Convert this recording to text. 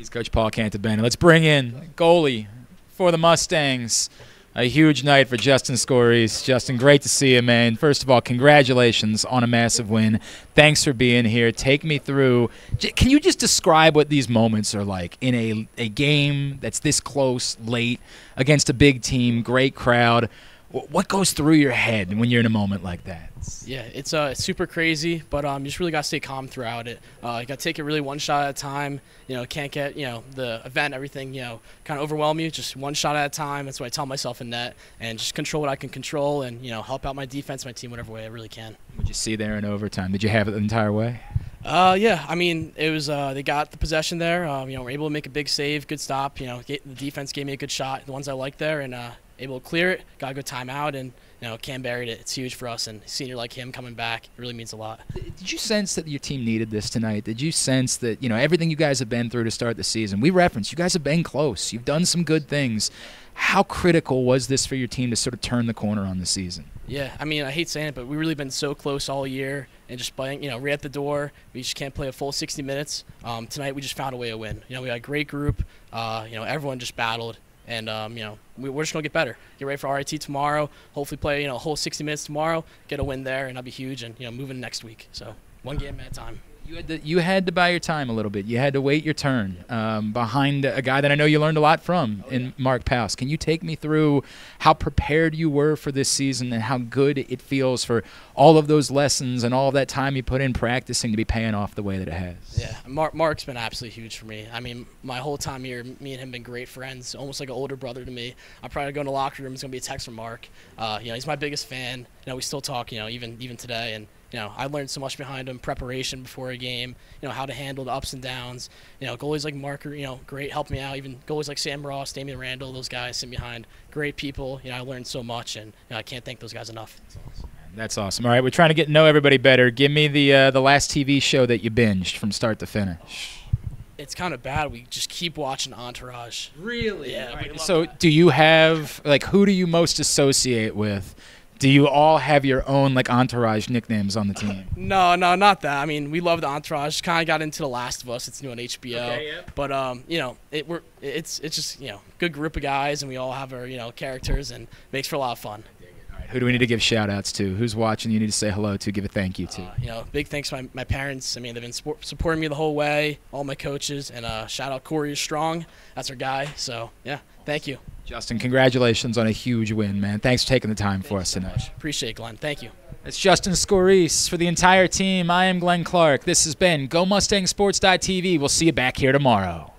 He's Coach Paul Cantabene. Let's bring in goalie for the Mustangs. A huge night for Justin Scorese. Justin, great to see you, man. First of all, congratulations on a massive win. Thanks for being here. Take me through. Can you just describe what these moments are like in a, a game that's this close, late, against a big team, great crowd? What goes through your head when you're in a moment like that? Yeah, it's uh, super crazy, but um, you just really got to stay calm throughout it. Uh, you got to take it really one shot at a time. You know, can't get you know the event, everything you know, kind of overwhelm you. Just one shot at a time. That's what I tell myself in net, and just control what I can control, and you know, help out my defense, my team, whatever way I really can. Would you see there in overtime? Did you have it the entire way? Uh, yeah, I mean, it was uh, they got the possession there. Um, you know, we're able to make a big save, good stop. You know, get, the defense gave me a good shot, the ones I liked there, and uh, able to clear it, got a good timeout, and you know Cam buried it. It's huge for us, and senior like him coming back it really means a lot. Did you sense that your team needed this tonight? Did you sense that you know everything you guys have been through to start the season? We referenced you guys have been close. You've done some good things. How critical was this for your team to sort of turn the corner on the season? Yeah, I mean, I hate saying it, but we've really been so close all year, and just playing, you know, right at the door. We just can't play a full 60 minutes. Um, tonight, we just found a way to win. You know, we had a great group. Uh, you know, everyone just battled, and um, you know we, are just gonna get better. Get ready for RIT tomorrow. Hopefully play you know a whole 60 minutes tomorrow. Get a win there, and that'll be huge. And you know moving next week. So one game at a time. You had to you had to buy your time a little bit. You had to wait your turn um, behind a guy that I know you learned a lot from oh, in Mark Paus. Can you take me through how prepared you were for this season and how good it feels for all of those lessons and all of that time you put in practicing to be paying off the way that it has? Yeah, Mark, Mark's been absolutely huge for me. I mean, my whole time here, me and him been great friends, almost like an older brother to me. I'm probably going to the locker room. It's gonna be a text from Mark. Uh, you know, he's my biggest fan. You know, we still talk. You know, even even today and you know, I learned so much behind him, preparation before a game, you know, how to handle the ups and downs. You know, goalies like Marker, you know, great, helped me out. Even goalies like Sam Ross, Damian Randall, those guys sitting behind, great people. You know, I learned so much, and you know, I can't thank those guys enough. That's awesome. All right, we're trying to get to know everybody better. Give me the uh, the last TV show that you binged from start to finish. It's kind of bad. We just keep watching Entourage. Really? Yeah. Right. So, that. do you have like who do you most associate with do you all have your own like entourage nicknames on the team? no, no, not that. I mean, we love the entourage. Kind of got into The Last of Us. It's new on HBO. Okay, yeah. But um, you know, it we're it's it's just you know good group of guys, and we all have our you know characters, and makes for a lot of fun. Who do we need to give shout outs to? Who's watching? You need to say hello to, give a thank you to. Uh, you know, big thanks to my, my parents. I mean, they've been supporting me the whole way, all my coaches, and uh, shout out Corey Strong. That's our guy. So, yeah, thank you. Justin, congratulations on a huge win, man. Thanks for taking the time for us tonight. Appreciate it, Glenn. Thank you. It's Justin Scorese for the entire team. I am Glenn Clark. This has been GoMustangSports.tv. We'll see you back here tomorrow.